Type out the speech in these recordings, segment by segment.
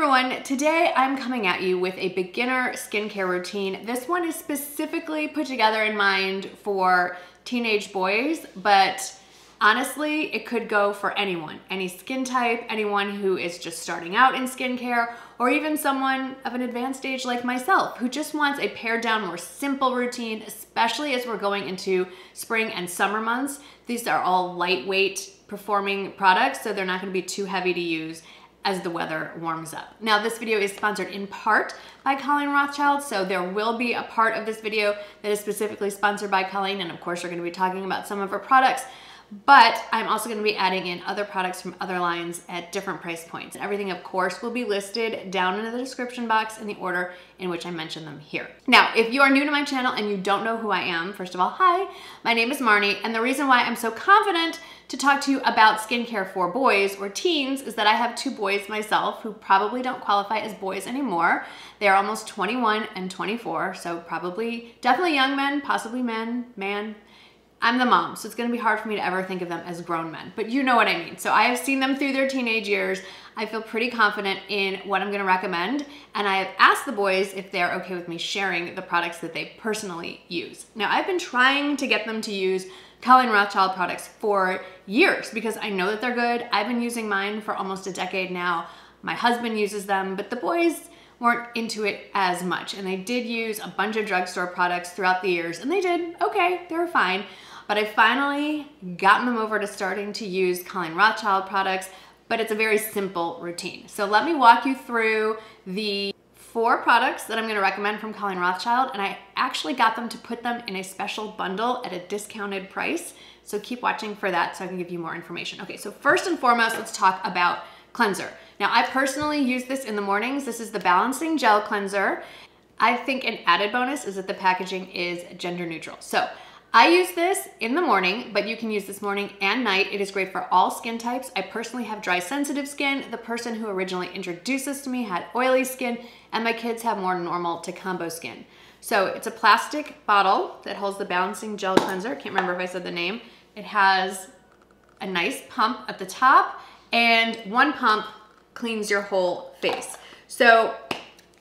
everyone, today I'm coming at you with a beginner skincare routine. This one is specifically put together in mind for teenage boys, but honestly, it could go for anyone, any skin type, anyone who is just starting out in skincare, or even someone of an advanced age like myself who just wants a pared down, more simple routine, especially as we're going into spring and summer months. These are all lightweight performing products, so they're not gonna be too heavy to use as the weather warms up. Now this video is sponsored in part by Colleen Rothschild, so there will be a part of this video that is specifically sponsored by Colleen, and of course we're gonna be talking about some of her products, but I'm also gonna be adding in other products from other lines at different price points. Everything, of course, will be listed down in the description box in the order in which I mention them here. Now, if you are new to my channel and you don't know who I am, first of all, hi, my name is Marnie, and the reason why I'm so confident to talk to you about skincare for boys or teens is that I have two boys myself who probably don't qualify as boys anymore. They're almost 21 and 24, so probably, definitely young men, possibly men, man, I'm the mom, so it's gonna be hard for me to ever think of them as grown men, but you know what I mean. So I have seen them through their teenage years. I feel pretty confident in what I'm gonna recommend, and I have asked the boys if they're okay with me sharing the products that they personally use. Now, I've been trying to get them to use Colleen Rothschild products for years because I know that they're good. I've been using mine for almost a decade now. My husband uses them, but the boys weren't into it as much. And they did use a bunch of drugstore products throughout the years, and they did okay, they were fine but I finally gotten them over to starting to use Colleen Rothschild products, but it's a very simple routine. So let me walk you through the four products that I'm gonna recommend from Colleen Rothschild, and I actually got them to put them in a special bundle at a discounted price. So keep watching for that so I can give you more information. Okay, so first and foremost, let's talk about cleanser. Now, I personally use this in the mornings. This is the Balancing Gel Cleanser. I think an added bonus is that the packaging is gender neutral. So I use this in the morning, but you can use this morning and night. It is great for all skin types. I personally have dry sensitive skin. The person who originally introduced this to me had oily skin, and my kids have more normal to combo skin. So it's a plastic bottle that holds the balancing gel cleanser. Can't remember if I said the name. It has a nice pump at the top, and one pump cleans your whole face. So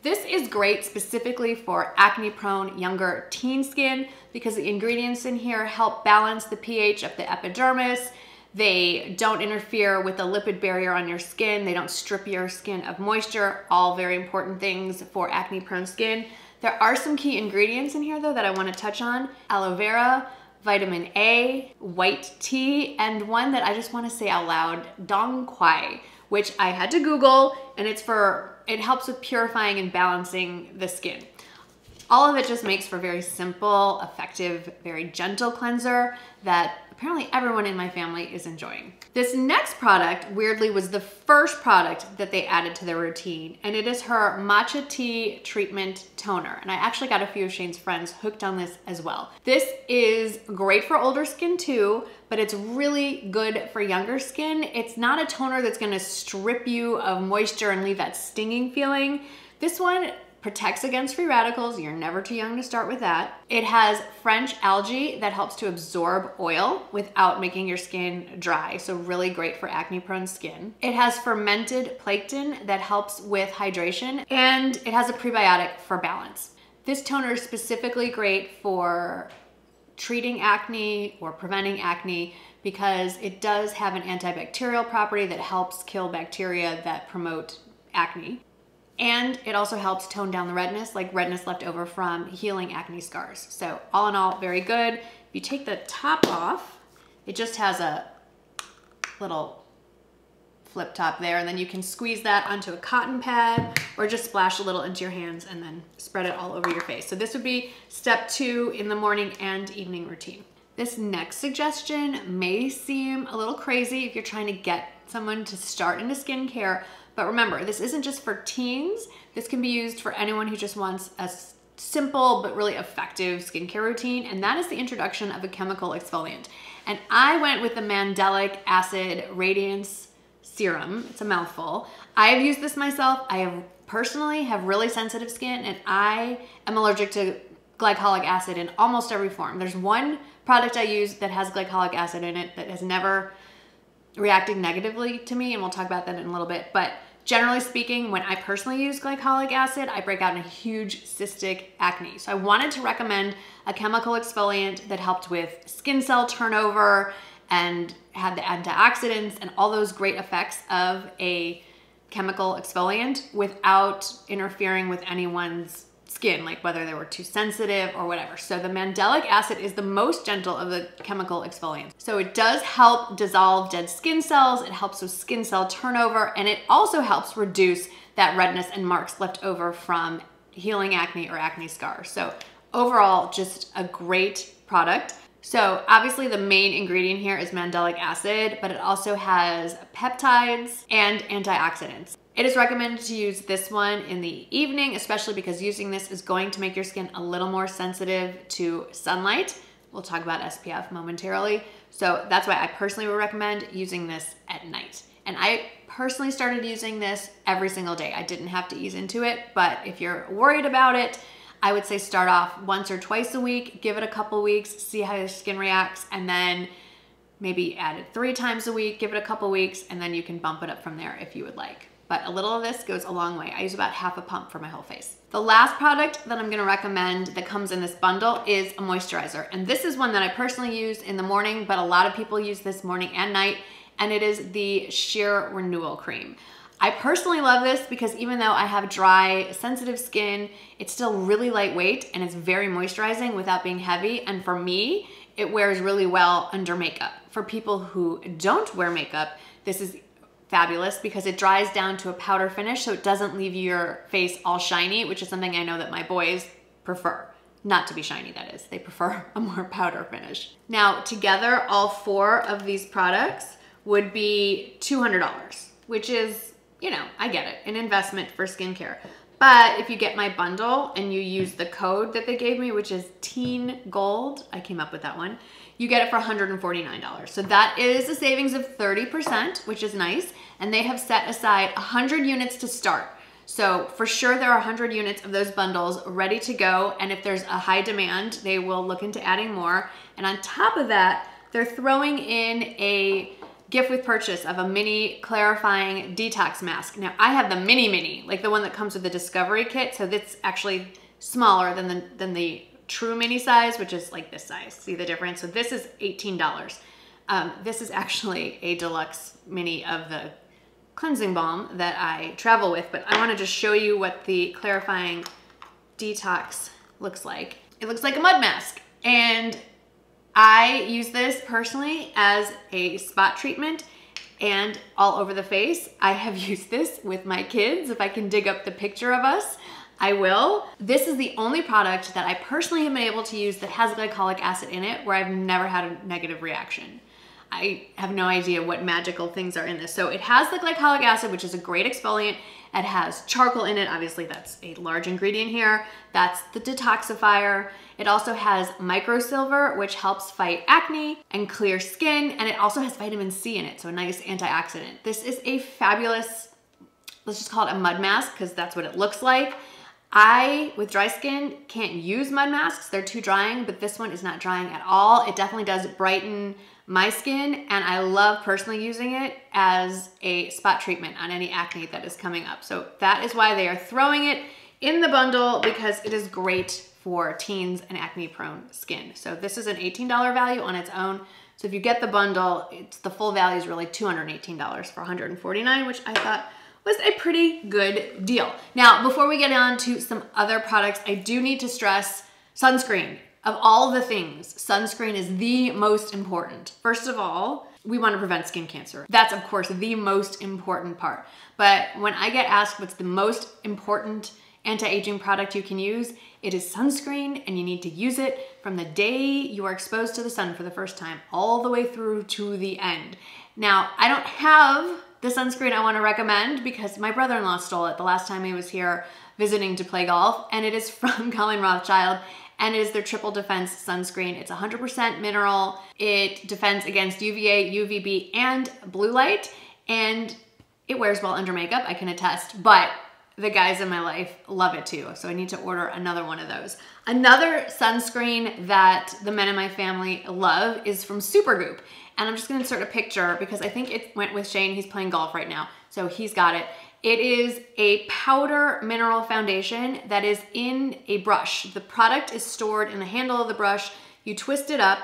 this is great specifically for acne prone younger teen skin because the ingredients in here help balance the pH of the epidermis. They don't interfere with the lipid barrier on your skin. They don't strip your skin of moisture. All very important things for acne prone skin. There are some key ingredients in here though that I wanna touch on. Aloe vera, vitamin A, white tea, and one that I just wanna say out loud, Dong Quai, which I had to Google and it's for it helps with purifying and balancing the skin. All of it just makes for very simple, effective, very gentle cleanser that apparently everyone in my family is enjoying. This next product, weirdly, was the first product that they added to their routine, and it is her Matcha Tea Treatment Toner. And I actually got a few of Shane's friends hooked on this as well. This is great for older skin too, but it's really good for younger skin. It's not a toner that's gonna strip you of moisture and leave that stinging feeling. This one protects against free radicals. You're never too young to start with that. It has French algae that helps to absorb oil without making your skin dry. So really great for acne prone skin. It has fermented plankton that helps with hydration and it has a prebiotic for balance. This toner is specifically great for treating acne or preventing acne because it does have an antibacterial property that helps kill bacteria that promote acne. And it also helps tone down the redness, like redness left over from healing acne scars. So all in all, very good. If you take the top off, it just has a little flip top there and then you can squeeze that onto a cotton pad or just splash a little into your hands and then spread it all over your face. So this would be step two in the morning and evening routine. This next suggestion may seem a little crazy if you're trying to get someone to start into skincare, but remember, this isn't just for teens. This can be used for anyone who just wants a simple but really effective skincare routine, and that is the introduction of a chemical exfoliant. And I went with the Mandelic Acid Radiance Serum. It's a mouthful. I have used this myself. I have personally have really sensitive skin, and I am allergic to glycolic acid in almost every form. There's one product I use that has glycolic acid in it that has never reacted negatively to me, and we'll talk about that in a little bit. But Generally speaking, when I personally use glycolic acid, I break out in a huge cystic acne. So I wanted to recommend a chemical exfoliant that helped with skin cell turnover and had the antioxidants and all those great effects of a chemical exfoliant without interfering with anyone's skin, like whether they were too sensitive or whatever. So the mandelic acid is the most gentle of the chemical exfoliants. So it does help dissolve dead skin cells, it helps with skin cell turnover, and it also helps reduce that redness and marks left over from healing acne or acne scars. So overall, just a great product. So obviously the main ingredient here is mandelic acid, but it also has peptides and antioxidants. It is recommended to use this one in the evening, especially because using this is going to make your skin a little more sensitive to sunlight. We'll talk about SPF momentarily. So that's why I personally would recommend using this at night. And I personally started using this every single day. I didn't have to ease into it, but if you're worried about it, I would say start off once or twice a week, give it a couple weeks, see how your skin reacts, and then maybe add it three times a week, give it a couple weeks, and then you can bump it up from there if you would like but a little of this goes a long way. I use about half a pump for my whole face. The last product that I'm gonna recommend that comes in this bundle is a moisturizer. And this is one that I personally use in the morning, but a lot of people use this morning and night, and it is the Sheer Renewal Cream. I personally love this because even though I have dry, sensitive skin, it's still really lightweight and it's very moisturizing without being heavy. And for me, it wears really well under makeup. For people who don't wear makeup, this is fabulous because it dries down to a powder finish so it doesn't leave your face all shiny, which is something I know that my boys prefer. Not to be shiny, that is. They prefer a more powder finish. Now, together, all four of these products would be $200, which is, you know, I get it, an investment for skincare. But if you get my bundle and you use the code that they gave me, which is Teen Gold, I came up with that one, you get it for $149. So that is a savings of 30%, which is nice. And they have set aside 100 units to start. So for sure there are 100 units of those bundles ready to go. And if there's a high demand, they will look into adding more. And on top of that, they're throwing in a gift with purchase of a mini clarifying detox mask. Now I have the mini mini, like the one that comes with the discovery kit. So that's actually smaller than the, than the true mini size, which is like this size. See the difference? So this is $18. Um, this is actually a deluxe mini of the cleansing balm that I travel with, but I wanna just show you what the clarifying detox looks like. It looks like a mud mask. And I use this personally as a spot treatment and all over the face. I have used this with my kids. If I can dig up the picture of us, I will. This is the only product that I personally have been able to use that has glycolic acid in it where I've never had a negative reaction. I have no idea what magical things are in this. So it has the glycolic acid, which is a great exfoliant. It has charcoal in it. Obviously that's a large ingredient here. That's the detoxifier. It also has microsilver, which helps fight acne and clear skin. And it also has vitamin C in it. So a nice antioxidant. This is a fabulous, let's just call it a mud mask because that's what it looks like. I, with dry skin, can't use mud masks. They're too drying, but this one is not drying at all. It definitely does brighten my skin, and I love personally using it as a spot treatment on any acne that is coming up. So that is why they are throwing it in the bundle because it is great for teens and acne prone skin. So this is an $18 value on its own. So if you get the bundle, it's the full value is really $218 for 149, which I thought was a pretty good deal. Now, before we get on to some other products, I do need to stress sunscreen. Of all the things, sunscreen is the most important. First of all, we want to prevent skin cancer. That's of course the most important part. But when I get asked what's the most important anti-aging product you can use, it is sunscreen and you need to use it from the day you are exposed to the sun for the first time all the way through to the end. Now, I don't have the sunscreen I wanna recommend because my brother-in-law stole it the last time he was here visiting to play golf and it is from Colleen Rothschild and it is their triple defense sunscreen. It's 100% mineral. It defends against UVA, UVB, and blue light and it wears well under makeup, I can attest, but the guys in my life love it too. So I need to order another one of those. Another sunscreen that the men in my family love is from Supergoop. And I'm just gonna insert a picture because I think it went with Shane. He's playing golf right now. So he's got it. It is a powder mineral foundation that is in a brush. The product is stored in the handle of the brush. You twist it up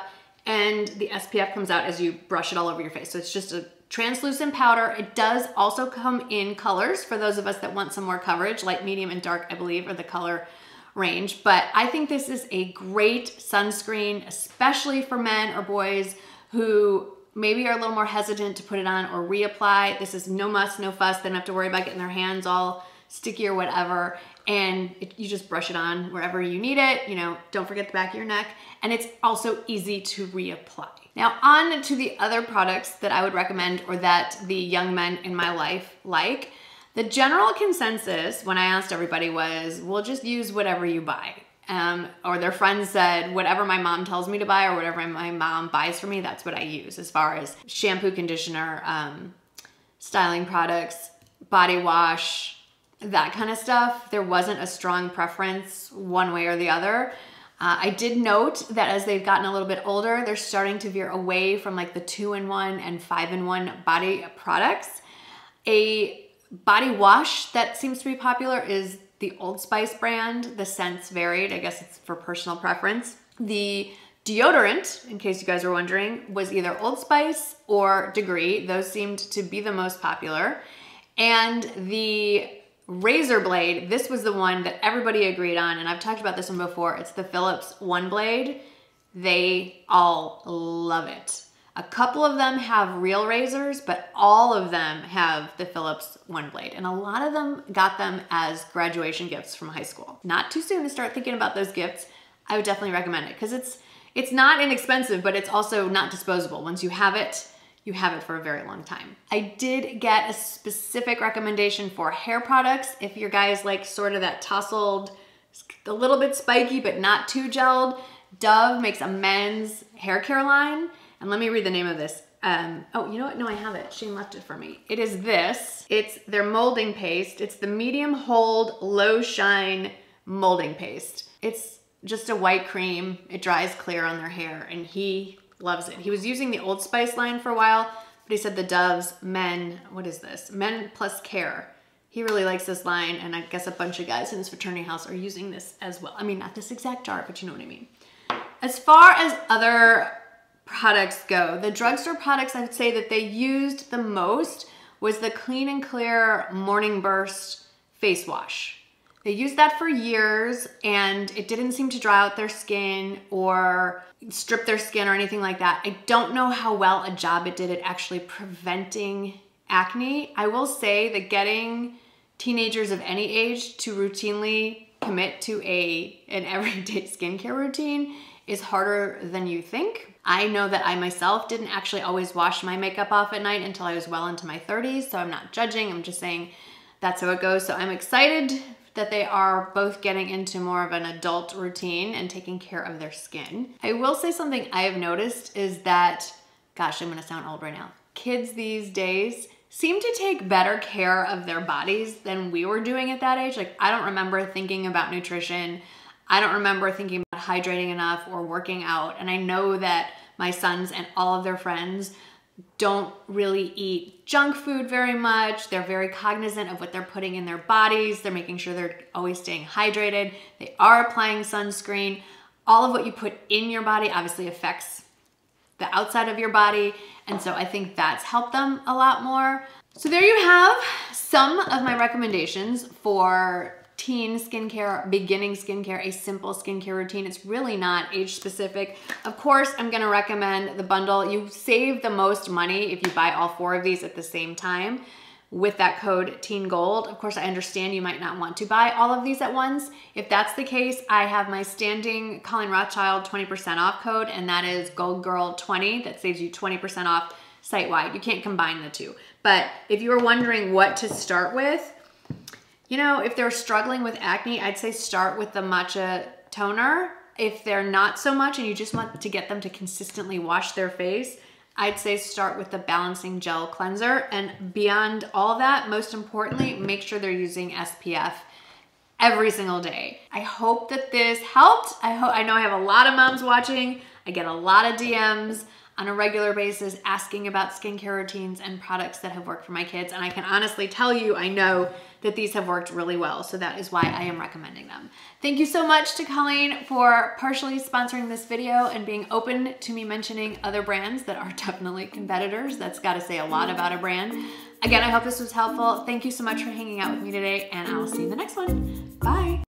and the SPF comes out as you brush it all over your face. So it's just a translucent powder. It does also come in colors for those of us that want some more coverage. Light, medium, and dark, I believe, are the color range. But I think this is a great sunscreen, especially for men or boys who maybe are a little more hesitant to put it on or reapply. This is no muss, no fuss. They don't have to worry about getting their hands all sticky or whatever. And it, you just brush it on wherever you need it. You know, don't forget the back of your neck. And it's also easy to reapply. Now on to the other products that I would recommend or that the young men in my life like. The general consensus when I asked everybody was, we'll just use whatever you buy. Um, or their friends said, whatever my mom tells me to buy or whatever my mom buys for me, that's what I use as far as shampoo, conditioner, um, styling products, body wash, that kind of stuff. There wasn't a strong preference one way or the other. Uh, I did note that as they've gotten a little bit older, they're starting to veer away from like the two-in-one and five-in-one body products. A body wash that seems to be popular is the Old Spice brand. The scents varied. I guess it's for personal preference. The deodorant, in case you guys were wondering, was either Old Spice or Degree. Those seemed to be the most popular. And the razor blade, this was the one that everybody agreed on, and I've talked about this one before. It's the Philips One Blade. They all love it. A couple of them have real razors, but all of them have the Philips One Blade. And a lot of them got them as graduation gifts from high school. Not too soon to start thinking about those gifts. I would definitely recommend it because it's it's not inexpensive, but it's also not disposable. Once you have it, you have it for a very long time. I did get a specific recommendation for hair products. If your guys like sort of that tousled, a little bit spiky, but not too gelled, Dove makes a men's hair care line. And let me read the name of this. Um, oh, you know what? No, I have it. Shane left it for me. It is this. It's their molding paste. It's the medium hold, low shine molding paste. It's just a white cream. It dries clear on their hair and he loves it. He was using the Old Spice line for a while, but he said the Dove's Men, what is this? Men Plus Care. He really likes this line, and I guess a bunch of guys in his fraternity house are using this as well. I mean, not this exact jar, but you know what I mean. As far as other products go, the drugstore products I would say that they used the most was the Clean and Clear Morning Burst Face Wash. They used that for years and it didn't seem to dry out their skin or strip their skin or anything like that. I don't know how well a job it did at actually preventing acne. I will say that getting teenagers of any age to routinely commit to a an everyday skincare routine is harder than you think. I know that I myself didn't actually always wash my makeup off at night until I was well into my 30s, so I'm not judging. I'm just saying that's how it goes. So I'm excited that they are both getting into more of an adult routine and taking care of their skin. I will say something I have noticed is that, gosh, I'm gonna sound old right now. Kids these days seem to take better care of their bodies than we were doing at that age. Like, I don't remember thinking about nutrition. I don't remember thinking hydrating enough or working out. And I know that my sons and all of their friends don't really eat junk food very much. They're very cognizant of what they're putting in their bodies. They're making sure they're always staying hydrated. They are applying sunscreen. All of what you put in your body obviously affects the outside of your body. And so I think that's helped them a lot more. So there you have some of my recommendations for teen skincare, beginning skincare, a simple skincare routine. It's really not age specific. Of course, I'm gonna recommend the bundle. You save the most money if you buy all four of these at the same time with that code Teen Gold. Of course, I understand you might not want to buy all of these at once. If that's the case, I have my standing Colleen Rothschild 20% off code, and that is Gold Girl 20. That saves you 20% off site-wide. You can't combine the two. But if you were wondering what to start with, you know, if they're struggling with acne, I'd say start with the matcha toner. If they're not so much and you just want to get them to consistently wash their face, I'd say start with the balancing gel cleanser. And beyond all that, most importantly, make sure they're using SPF every single day. I hope that this helped. I hope I know I have a lot of moms watching. I get a lot of DMs. on a regular basis asking about skincare routines and products that have worked for my kids. And I can honestly tell you, I know that these have worked really well. So that is why I am recommending them. Thank you so much to Colleen for partially sponsoring this video and being open to me mentioning other brands that are definitely competitors. That's got to say a lot about a brand. Again, I hope this was helpful. Thank you so much for hanging out with me today and I'll see you in the next one. Bye.